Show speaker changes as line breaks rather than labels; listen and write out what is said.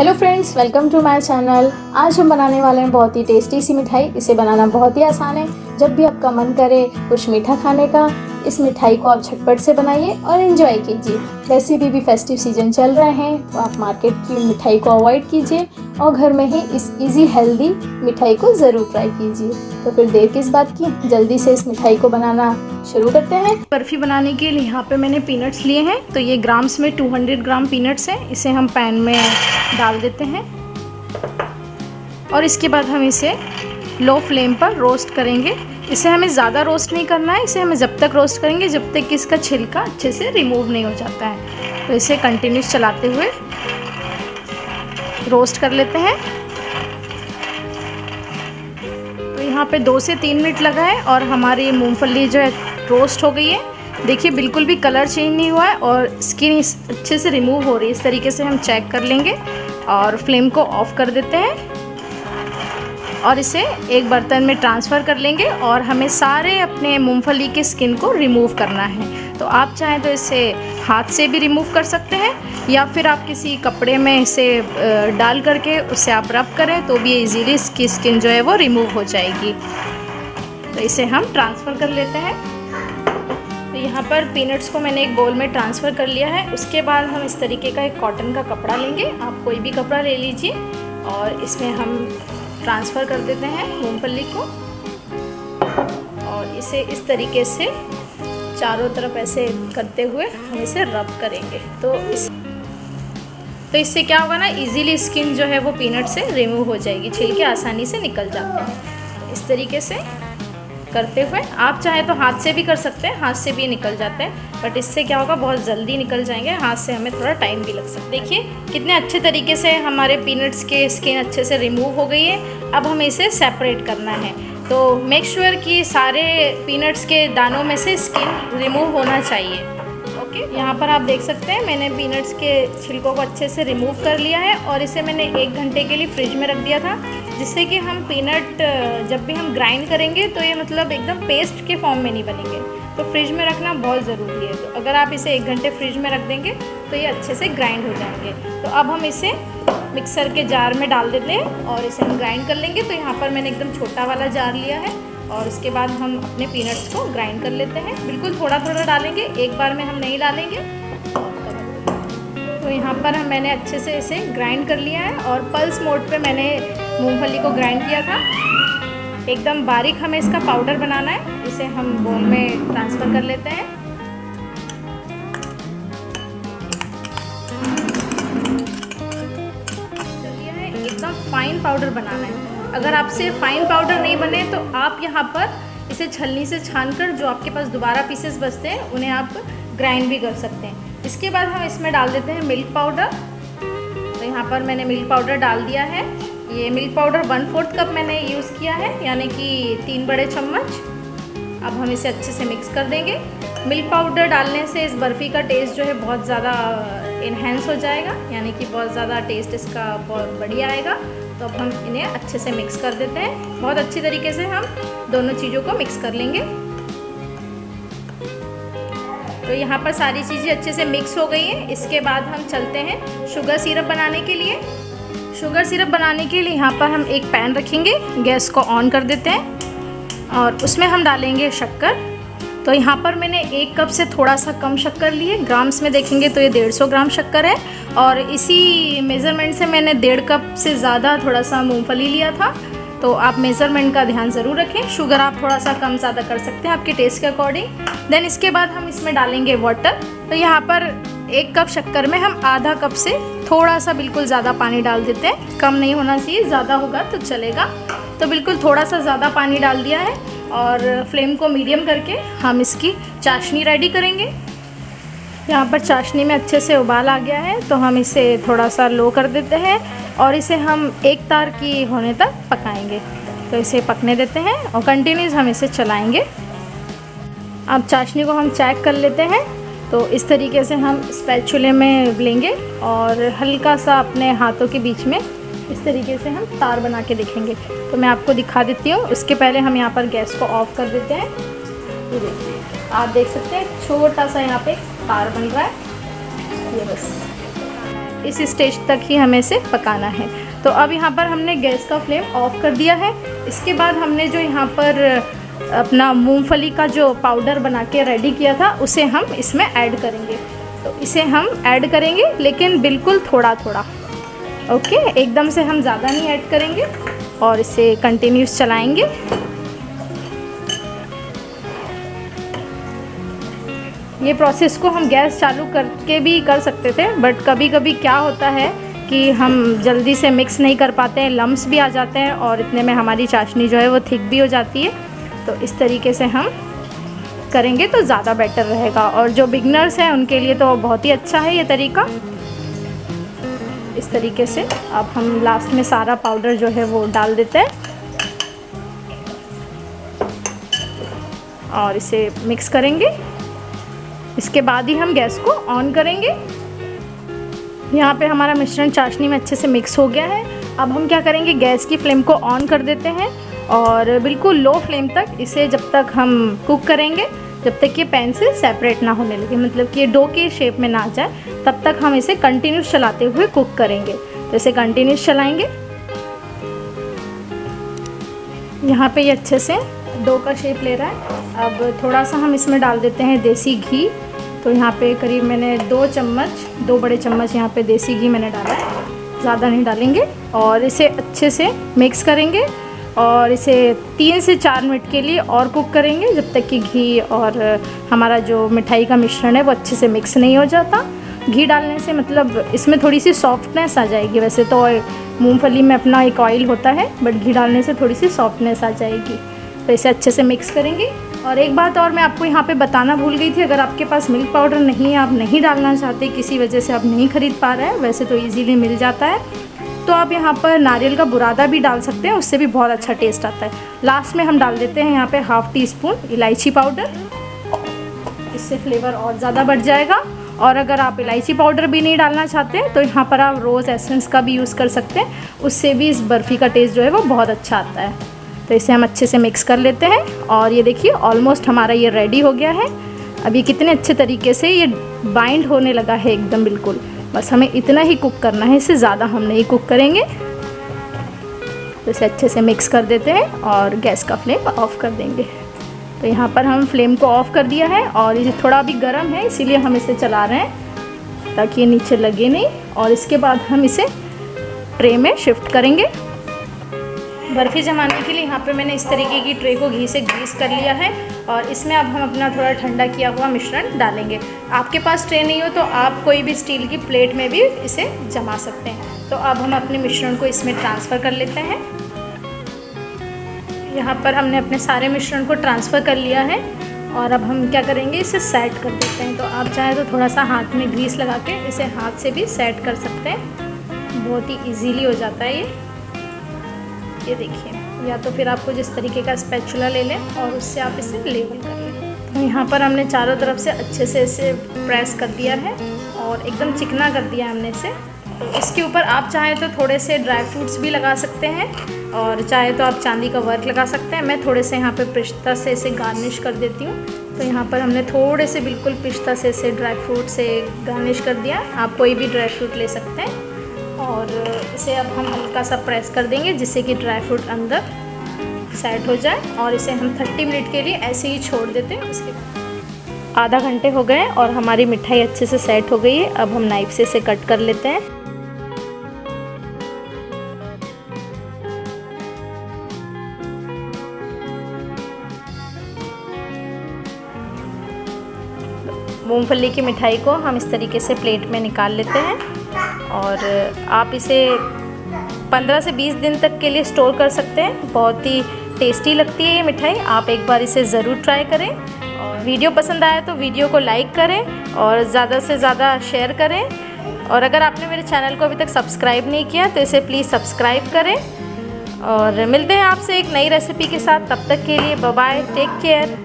Hello friends welcome to my channel आज हम बनाने वाले हैं बहुत ही टेस्टी सी मिठाई। इसे बनाना बहुत ही आसान है। जब भी आपका मन करे कुछ मीठा खाने का इस मिठाई को आप झटपट से बनाइए और इन्जॉय कीजिए। वैसे भी भी फेस्टिव सीज़न चल रहे हैं तो आप मार्केट की मिठाई को अवॉइड कीजिए और घर में ही इस इजी हेल्दी मिठाई को ज़रूर ट्राई कीजिए। तो फिर देर किस बात की? जल्दी से इस मिठाई को बनाना शुरू करते हैं। बर्फ़ी बनाने के लिए यहाँ पे मैंने पीनट्स लिए हैं। तो ये ग्राम्स में 200 ग्राम पीनट्स हैं। इसे हम पैन में डाल देते हैं। और इसके बाद हम इसे लो फ्लेम पर रोस्ट करेंगे। इसे हमें ज़्यादा रोस्ट नहीं करना है, इसे हमें जब तक रोस्ट करेंगे, जब तक कि इसका छिलका अच्छे से रिमूव नहीं हो जाता है। तो इसे कंटिन्यूस चलाते हुए रोस्ट कर लेते हैं। तो यहाँ पे दो से तीन मिनट लगा है और हमारी मूंगफली जो है, रोस्ट हो गई है। देखिए, बिल्कुल भी कलर चेंज नहीं हुआ है और स्किन अच्छे से रिमूव हो रही है। इस तरीके से हम चेक कर लेंगे और फ्लेम को ऑफ़ कर देते हैं। और इसे एक बर्तन में ट्रांसफ़र कर लेंगे और हमें सारे अपने मूंगफली के स्किन को रिमूव करना है। तो आप चाहें तो इसे हाथ से भी रिमूव कर सकते हैं या फिर आप किसी कपड़े में इसे डाल करके उसे आप रब करें तो भी इजीली इसकी स्किन जो है वो रिमूव हो जाएगी। तो इसे हम ट्रांसफ़र कर लेते हैं। तो यहाँ पर पीनट्स को मैंने एक बोल में ट्रांसफ़र कर लिया है। उसके बाद हम इस तरीके का एक कॉटन का कपड़ा लेंगे। आप कोई भी कपड़ा ले लीजिए और इसमें हम ट्रांसफ़र कर देते हैं मूंगफली को। और इसे इस तरीके से चारों तरफ़ ऐसे करते हुए हम इसे रब करेंगे। तो इस तो इससे क्या होगा ना इजीली स्किन जो है वो पीनट से रिमूव हो जाएगी, छिलके आसानी से निकल जाते हैं। इस तरीके से करते हुए, आप चाहे तो हाथ से भी कर सकते हैं, हाथ से भी निकल जाते हैं बट इससे क्या होगा, बहुत जल्दी निकल जाएँगे, हाथ से हमें थोड़ा टाइम भी लग सकता है। देखिए, कितने अच्छे तरीके से हमारे पीनट्स के स्किन अच्छे से रिमूव हो गई है, अब हमें इसे सेपरेट करना है। तो मेक श्योर sure कि सारे पीनट्स के दानों में से स्किन रिमूव होना चाहिए। ओके यहाँ पर आप देख सकते हैं, मैंने पीनट्स के छिलकों को अच्छे से रिमूव कर लिया है और इसे मैंने एक घंटे के लिए फ्रिज में रख दिया था, जिससे कि हम पीनट जब भी हम ग्राइंड करेंगे तो ये मतलब एकदम पेस्ट के फॉर्म में नहीं बनेंगे। तो फ्रिज में रखना बहुत ज़रूरी है। तो अगर आप इसे एक घंटे फ्रिज में रख देंगे तो ये अच्छे से ग्राइंड हो जाएँगे। तो अब हम इसे मिक्सर के जार में डाल देते हैं और इसे हम ग्राइंड कर लेंगे। तो यहाँ पर मैंने एकदम छोटा वाला जार लिया है। और उसके बाद हम अपने पीनट्स को ग्राइंड कर लेते हैं। बिल्कुल थोड़ा थोड़ा डालेंगे, एक बार में हम नहीं डालेंगे। तो यहाँ पर हम मैंने अच्छे से इसे ग्राइंड कर लिया है और पल्स मोड पे मैंने मूंगफली को ग्राइंड किया था। एकदम बारीक हमें इसका पाउडर बनाना है, इसे हम बोल में ट्रांसफ़र कर लेते हैं। फाइन पाउडर बनाना है। अगर आपसे फाइन पाउडर नहीं बने तो आप यहाँ पर इसे छलनी से छान कर जो आपके पास दोबारा पीसेस बचते हैं, उन्हें आप ग्राइंड भी कर सकते हैं। इसके बाद हम इसमें डाल देते हैं मिल्क पाउडर तो यहाँ पर मैंने मिल्क पाउडर डाल दिया है। ये milk powder one fourth cup मैंने यूज़ किया है, यानी कि तीन बड़े चम्मच। अब हम इसे अच्छे से मिक्स कर देंगे। मिल्क पाउडर डालने से इस बर्फ़ी का टेस्ट जो है बहुत ज़्यादा इन्हेंस हो जाएगा, यानी कि बहुत ज़्यादा टेस्ट इसका बहुत बढ़िया आएगा। तो अब हम इन्हें अच्छे से मिक्स कर देते हैं। बहुत अच्छी तरीके से हम दोनों चीज़ों को मिक्स कर लेंगे। तो यहाँ पर सारी चीज़ें अच्छे से मिक्स हो गई हैं। इसके बाद हम चलते हैं शुगर सिरप बनाने के लिए। शुगर सिरप बनाने के लिए यहाँ पर हम एक पैन रखेंगे। गैस को ऑन कर देते हैं और उसमें हम डालेंगे शक्कर। तो यहाँ पर मैंने एक कप से थोड़ा सा कम शक्कर लिए। ग्राम्स में देखेंगे तो ये डेढ़ सौ ग्राम शक्कर है। और इसी मेज़रमेंट से मैंने डेढ़ कप से ज़्यादा थोड़ा सा मूँगफली लिया था। तो आप मेज़रमेंट का ध्यान ज़रूर रखें। शुगर आप थोड़ा सा कम ज़्यादा कर सकते हैं आपके टेस्ट के अकॉर्डिंग देन इसके बाद हम इसमें डालेंगे वाटर तो यहाँ पर एक कप शक्कर में हम आधा कप से थोड़ा सा बिल्कुल ज़्यादा पानी डाल देते हैं। कम नहीं होना चाहिए, ज़्यादा होगा तो चलेगा। तो बिल्कुल थोड़ा सा ज़्यादा पानी डाल दिया है। और फ्लेम को मीडियम करके हम इसकी चाशनी रेडी करेंगे। यहाँ पर चाशनी में अच्छे से उबाल आ गया है तो हम इसे थोड़ा सा लो कर देते हैं और इसे हम एक तार की होने तक पकाएँगे। तो इसे पकने देते हैं और कंटिन्यूस हम इसे चलाएँगे। अब चाशनी को हम चेक कर लेते हैं तो इस तरीके से हम स्पैचुले में लेंगे और हल्का सा अपने हाथों के बीच में इस तरीके से हम तार बना के देखेंगे। तो मैं आपको दिखा देती हूँ। उसके पहले हम यहाँ पर गैस को ऑफ़ कर देते हैं। ये देखिए, आप देख सकते हैं, छोटा सा यहाँ पे तार बन रहा है। ये बस। इस स्टेज तक ही हमें इसे पकाना है। तो अब यहाँ पर हमने गैस का फ्लेम ऑफ़ कर दिया है। इसके बाद हमने जो यहाँ पर अपना मूंगफली का जो पाउडर बना के रेडी किया था, उसे हम इसमें ऐड करेंगे। तो इसे हम ऐड करेंगे, लेकिन बिल्कुल थोड़ा थोड़ा ओके, एकदम से हम ज़्यादा नहीं ऐड करेंगे और इसे कंटिन्यूस चलाएँगे। ये प्रोसेस को हम गैस चालू करके भी कर सकते थे बट कभी कभी क्या होता है कि हम जल्दी से मिक्स नहीं कर पाते हैं लम्स भी आ जाते हैं और इतने में हमारी चाशनी जो है वो थिक भी हो जाती है। तो इस तरीके से हम करेंगे तो ज़्यादा बेटर रहेगा। और जो बिगनर्स हैं, उनके लिए तो बहुत ही अच्छा है ये तरीका। इस तरीके से। अब हम लास्ट में सारा पाउडर जो है वो डाल देते हैं। और इसे मिक्स करेंगे। इसके बाद ही हम गैस को ऑन करेंगे। यहाँ पे हमारा मिश्रण चाशनी में अच्छे से मिक्स हो गया है। अब हम क्या करेंगे, गैस की फ्लेम को ऑन कर देते हैं। और बिल्कुल लो फ्लेम तक इसे जब तक हम कुक करेंगे जब तक ये पैन से सेपरेट ना होने लगे मतलब कि ये डो के शेप में ना आ जाए, तब तक हम इसे कंटिन्यूस चलाते हुए कुक करेंगे। तो इसे कंटिन्यूस चलाएँगे। यहाँ पे ये अच्छे से डो का शेप ले रहा है। अब थोड़ा सा हम इसमें डाल देते हैं देसी घी। तो यहाँ पे करीब मैंने दो चम्मच, दो बड़े चम्मच यहाँ पे देसी घी मैंने डाला है। ज़्यादा नहीं डालेंगे और इसे अच्छे से मिक्स करेंगे। और इसे तीन से चार मिनट के लिए और कुक करेंगे जब तक कि घी और हमारा जो मिठाई का मिश्रण है वो अच्छे से मिक्स नहीं हो जाता। घी डालने से मतलब इसमें थोड़ी सी सॉफ्टनेस आ जाएगी। वैसे तो मूंगफली में अपना एक ऑयल होता है बट घी डालने से थोड़ी सी सॉफ्टनेस आ जाएगी। तो इसे अच्छे से मिक्स करेंगे। और एक बात और मैं आपको यहाँ पे बताना भूल गई थी, अगर आपके पास मिल्क पाउडर नहीं है, आप नहीं डालना चाहते, किसी वजह से आप नहीं ख़रीद पा रहे हैं, वैसे तो ईजीली मिल जाता है। तो आप यहाँ पर नारियल का बुरादा भी डाल सकते हैं, उससे भी बहुत अच्छा टेस्ट आता है। लास्ट में हम डाल देते हैं यहाँ पे हाफ़ टी स्पून इलायची पाउडर इससे फ्लेवर और ज़्यादा बढ़ जाएगा। और अगर आप इलायची पाउडर भी नहीं डालना चाहते तो यहाँ पर आप रोज़ एसेंस का भी यूज़ कर सकते हैं। उससे भी इस बर्फ़ी का टेस्ट जो है, वो बहुत अच्छा आता है। तो इसे हम अच्छे से मिक्स कर लेते हैं। और ये देखिए ऑलमोस्ट हमारा ये रेडी हो गया है। ये कितने अच्छे तरीके से ये बाइंड होने लगा है एकदम बिल्कुल। बस हमें इतना ही कुक करना है, इससे ज़्यादा हम नहीं कुक करेंगे। तो इसे अच्छे से मिक्स कर देते हैं और गैस का फ्लेम ऑफ़ कर देंगे। तो यहाँ पर हम फ्लेम को ऑफ़ कर दिया है और ये थोड़ा अभी गर्म है, इसीलिए हम इसे चला रहे हैं ताकि ये नीचे लगे नहीं। और इसके बाद हम इसे ट्रे में शिफ्ट करेंगे। बर्फ़ी जमाने के लिए यहाँ पे मैंने इस तरीके की ट्रे को घी से ग्रीस कर लिया है और इसमें अब हम अपना थोड़ा ठंडा किया हुआ मिश्रण डालेंगे। आपके पास ट्रे नहीं हो तो आप कोई भी स्टील की प्लेट में भी इसे जमा सकते हैं। तो अब हम अपने मिश्रण को इसमें ट्रांसफ़र कर लेते हैं। यहाँ पर हमने अपने सारे मिश्रण को ट्रांसफ़र कर लिया है और अब हम क्या करेंगे, इसे सेट कर देते हैं। तो आप चाहें तो थोड़ा सा हाथ में ग्रीस लगा के इसे हाथ से भी सेट कर सकते हैं। बहुत ही इजीली हो जाता है ये। ये देखिए। या तो फिर आपको जिस तरीके का स्पैचुला ले लें और उससे आप इसे लेबल कर लें। तो यहाँ पर हमने चारों तरफ़ से अच्छे से इसे प्रेस कर दिया है और एकदम चिकना कर दिया हमने इसे। तो इसके ऊपर आप चाहें तो थोड़े से ड्राई फ्रूट्स भी लगा सकते हैं और चाहे तो आप चांदी का वर्क लगा सकते हैं। मैं थोड़े से यहाँ पे पिस्ता से इसे गार्निश कर देती हूँ। तो यहाँ पर हमने थोड़े से बिल्कुल पिस्ता से इसे ड्राई फ्रूट से गार्निश कर दिया। आप कोई भी ड्राई फ्रूट ले सकते हैं। और इसे अब हम हल्का सा प्रेस कर देंगे जिससे कि ड्राई फ्रूट अंदर सेट हो जाए और इसे हम 30 मिनट के लिए ऐसे ही छोड़ देते हैं। उसके बाद आधा घंटे हो गए और हमारी मिठाई अच्छे से सेट हो गई है। अब हम नाइफ से इसे कट कर लेते हैं। मूंगफली की मिठाई को हम इस तरीके से प्लेट में निकाल लेते हैं। और आप इसे 15 से 20 दिन तक के लिए स्टोर कर सकते हैं। बहुत ही टेस्टी लगती है ये मिठाई। आप एक बार इसे ज़रूर ट्राई करें। और वीडियो पसंद आया तो वीडियो को लाइक करें और ज़्यादा से ज़्यादा शेयर करें। और अगर आपने मेरे चैनल को अभी तक सब्सक्राइब नहीं किया तो इसे प्लीज़ सब्सक्राइब करें। और मिलते हैं आपसे एक नई रेसिपी के साथ। तब तक के लिए बाय टेक केयर।